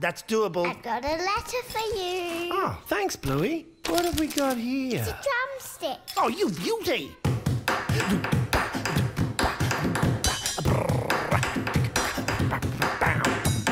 That's doable. I've got a letter for you. Oh, thanks, Bluey. What have we got here? It's a drumstick. Oh, you beauty!